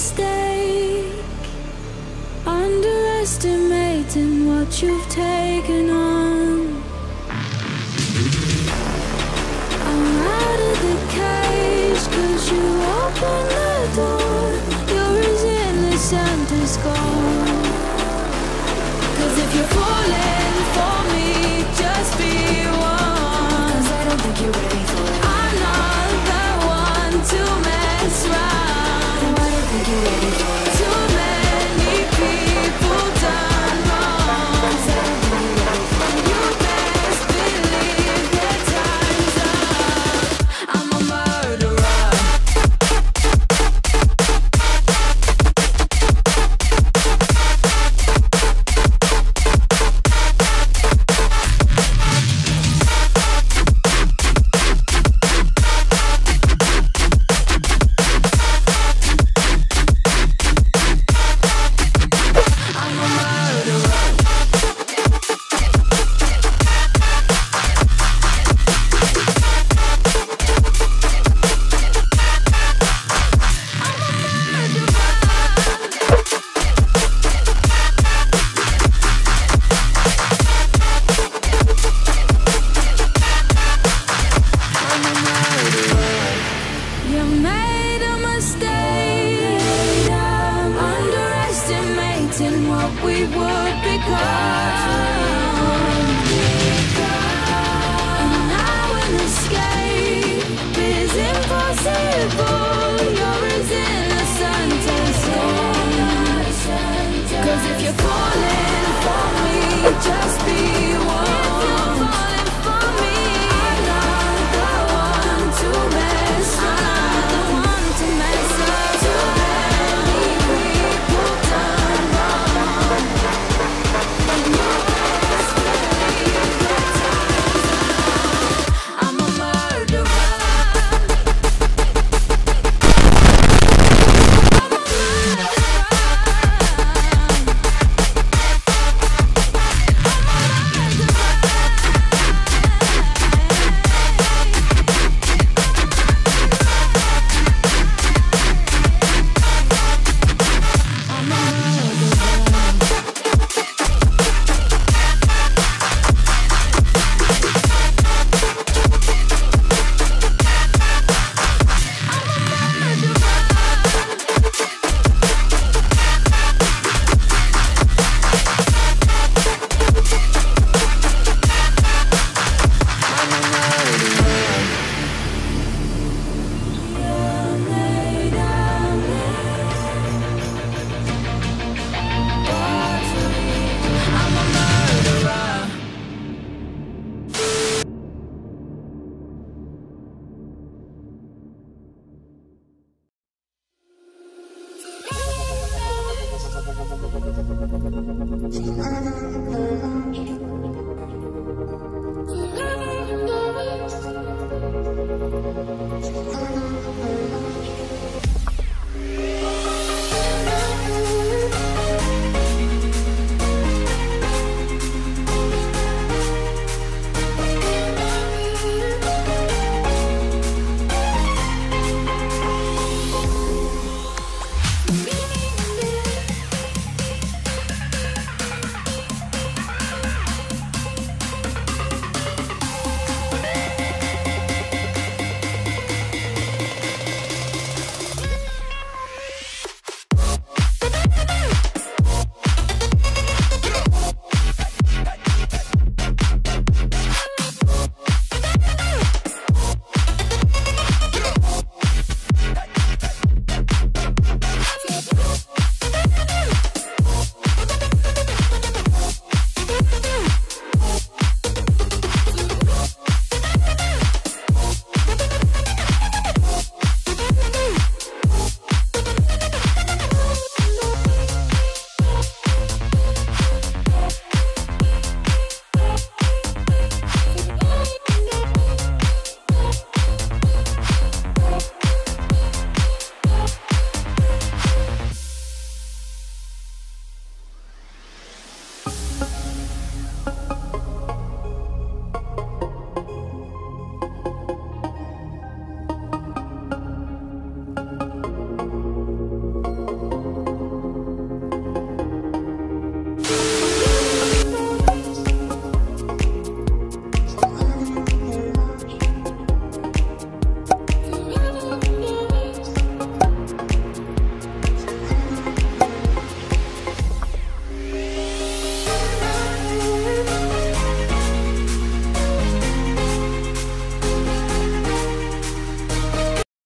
Mistake, underestimating what you've taken on. I'm out of the cage, cause you opened the door. You're as innocent as gone. Cause if you're falling made a mistake, underestimating what we would become. And now an escape is impossible. Thank you.